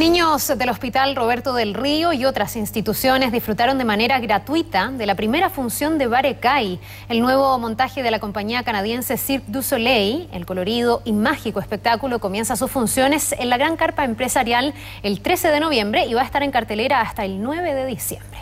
Niños del Hospital Roberto del Río y otras instituciones disfrutaron de manera gratuita de la primera función de Barecay, el nuevo montaje de la compañía canadiense Cirque du Soleil. El colorido y mágico espectáculo comienza sus funciones en la gran carpa empresarial el 13 de noviembre y va a estar en cartelera hasta el 9 de diciembre.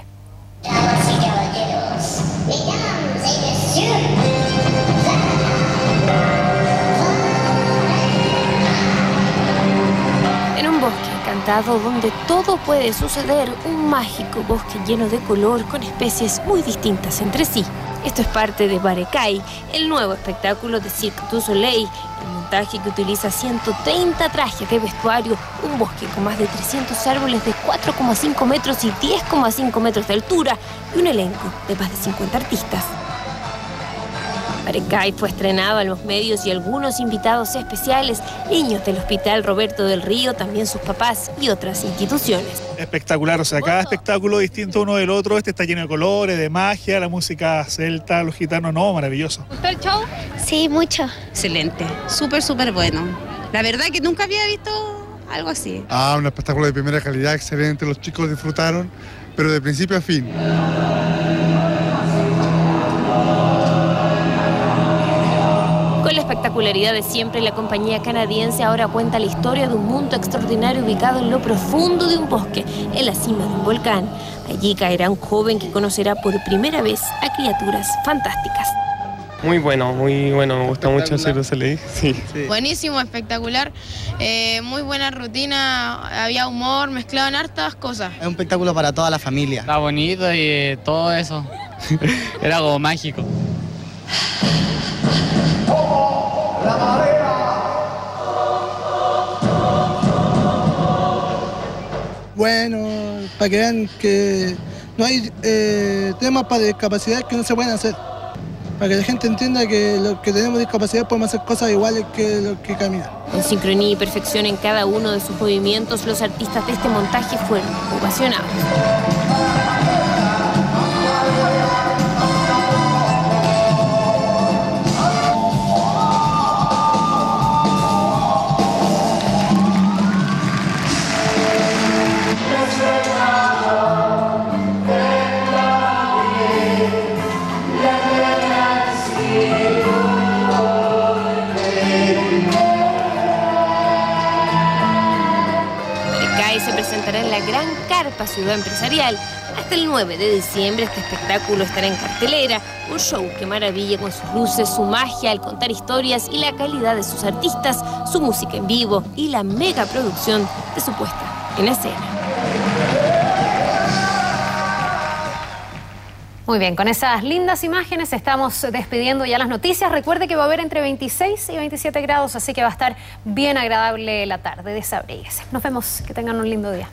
Donde todo puede suceder, un mágico bosque lleno de color con especies muy distintas entre sí. Esto es parte de Barecay, el nuevo espectáculo de Cirque du Soleil, el montaje que utiliza 130 trajes de vestuario, un bosque con más de 300 árboles de 4,5 metros y 10,5 metros de altura y un elenco de más de 50 artistas. Arecay fue estrenado a los medios y algunos invitados especiales, niños del Hospital Roberto del Río, también sus papás y otras instituciones. Espectacular, o sea, cada espectáculo distinto uno del otro, este está lleno de colores, de magia, la música celta, los gitanos, no, maravilloso. ¿Gustó el show? Sí, mucho. Excelente, súper, súper bueno. La verdad que nunca había visto algo así. Ah, un espectáculo de primera calidad, excelente, los chicos disfrutaron, pero de principio a fin. Espectacularidad de siempre, la compañía canadiense ahora cuenta la historia de un mundo extraordinario ubicado en lo profundo de un bosque, en la cima de un volcán. Allí caerá un joven que conocerá por primera vez a criaturas fantásticas. Muy bueno, muy bueno, me gusta mucho hacerlo, se leí. Sí. Buenísimo, espectacular, eh, muy buena rutina, había humor, mezclaban hartas cosas. Es un espectáculo para toda la familia. Está bonito y eh, todo eso, era algo mágico. Bueno, para que vean que no hay eh, temas para discapacidad que no se pueden hacer. Para que la gente entienda que los que tenemos discapacidad podemos hacer cosas iguales que los que caminan. Con sincronía y perfección en cada uno de sus movimientos, los artistas de este montaje fueron ovacionados. Se presentará en la Gran Carpa Ciudad Empresarial. Hasta el 9 de diciembre este espectáculo estará en cartelera, un show que maravilla con sus luces, su magia al contar historias y la calidad de sus artistas, su música en vivo y la mega producción de su puesta en escena. Muy bien, con esas lindas imágenes estamos despidiendo ya las noticias. Recuerde que va a haber entre 26 y 27 grados, así que va a estar bien agradable la tarde. Desabríguese. Nos vemos. Que tengan un lindo día.